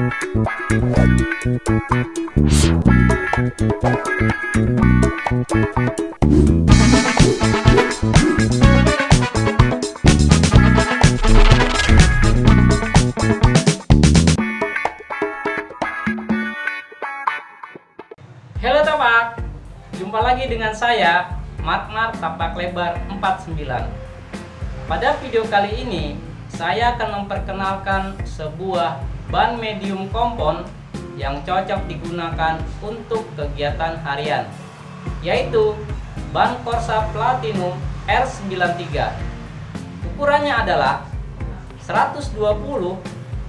Halo Tapak, jumpa lagi dengan saya Matmar Tapak Lebar 49 Pada video kali ini saya akan memperkenalkan sebuah ban medium kompon yang cocok digunakan untuk kegiatan harian yaitu ban Corsa Platinum R93 ukurannya adalah 120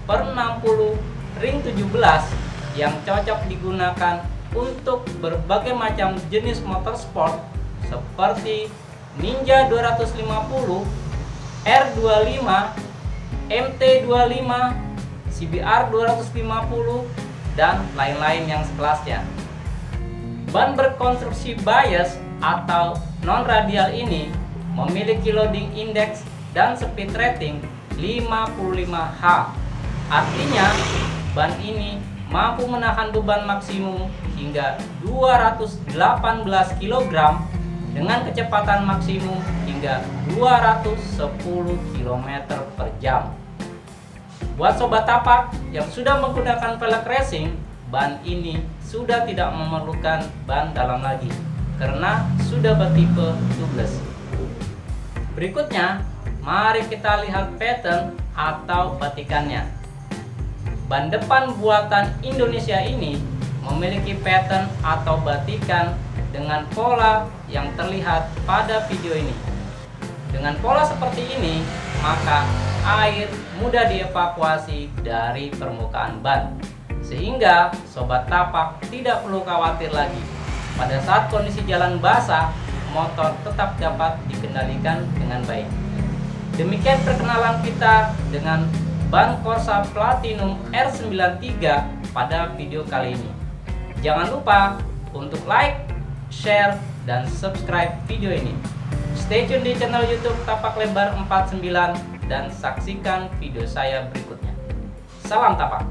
per 60 ring 17 yang cocok digunakan untuk berbagai macam jenis motorsport seperti Ninja 250, R25, MT25, CBR 250, dan lain-lain yang sekelasnya. Ban berkonstruksi bias atau non-radial ini memiliki loading index dan speed rating 55H. Artinya, ban ini mampu menahan beban maksimum hingga 218 kg dengan kecepatan maksimum hingga 210 km per jam. Buat sobat tapak yang sudah menggunakan velg racing, ban ini sudah tidak memerlukan ban dalam lagi karena sudah bertipe tubeless. Berikutnya, mari kita lihat pattern atau batikannya. Ban depan buatan Indonesia ini memiliki pattern atau batikan dengan pola yang terlihat pada video ini. Dengan pola seperti ini, maka air mudah dievakuasi dari permukaan ban. Sehingga sobat tapak tidak perlu khawatir lagi. Pada saat kondisi jalan basah, motor tetap dapat dikendalikan dengan baik. Demikian perkenalan kita dengan ban Corsa Platinum R93 pada video kali ini. Jangan lupa untuk like, share, dan subscribe video ini. Stay tune di channel YouTube Tapak Lebar 49 dan saksikan video saya berikutnya. Salam tapak.